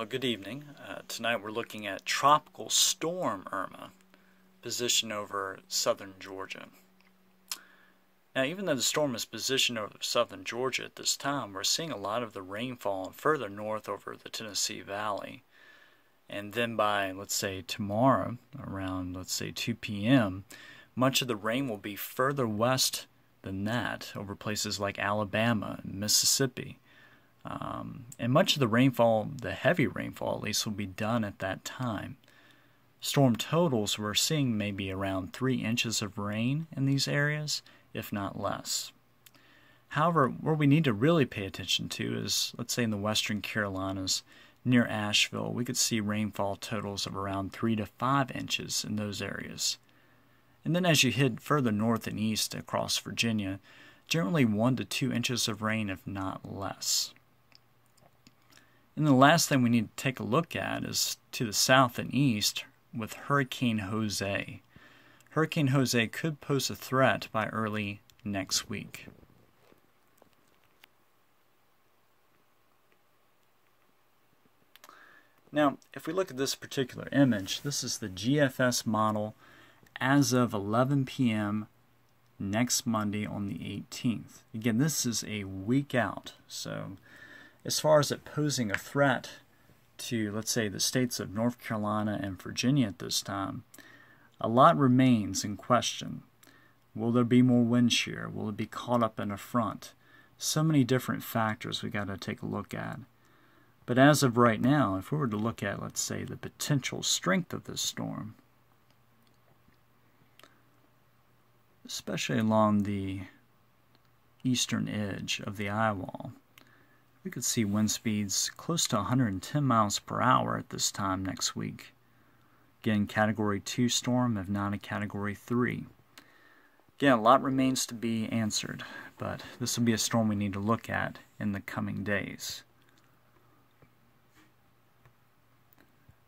Well, good evening. Uh, tonight we're looking at Tropical Storm Irma, positioned over southern Georgia. Now, even though the storm is positioned over southern Georgia at this time, we're seeing a lot of the rainfall further north over the Tennessee Valley. And then by, let's say, tomorrow, around, let's say, 2 p.m., much of the rain will be further west than that over places like Alabama and Mississippi. Um, and much of the rainfall, the heavy rainfall at least, will be done at that time. Storm totals, we're seeing maybe around three inches of rain in these areas, if not less. However, where we need to really pay attention to is, let's say, in the western Carolinas, near Asheville, we could see rainfall totals of around three to five inches in those areas. And then as you head further north and east across Virginia, generally one to two inches of rain, if not less. And the last thing we need to take a look at is to the south and east with Hurricane Jose. Hurricane Jose could pose a threat by early next week. Now, if we look at this particular image, this is the GFS model as of 11 p.m. next Monday on the 18th. Again, this is a week out, so as far as it posing a threat to, let's say, the states of North Carolina and Virginia at this time, a lot remains in question. Will there be more wind shear? Will it be caught up in a front? So many different factors we got to take a look at. But as of right now, if we were to look at, let's say, the potential strength of this storm, especially along the eastern edge of the eye wall, we could see wind speeds close to 110 miles per hour at this time next week. Again, Category 2 storm, if not a Category 3. Again, a lot remains to be answered, but this will be a storm we need to look at in the coming days.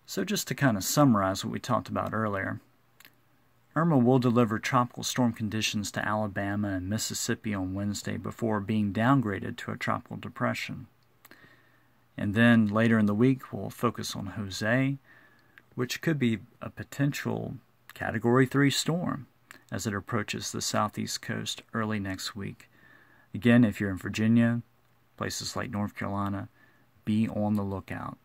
So, just to kind of summarize what we talked about earlier, Irma will deliver tropical storm conditions to Alabama and Mississippi on Wednesday before being downgraded to a tropical depression. And then later in the week, we'll focus on Jose, which could be a potential Category 3 storm as it approaches the southeast coast early next week. Again, if you're in Virginia, places like North Carolina, be on the lookout.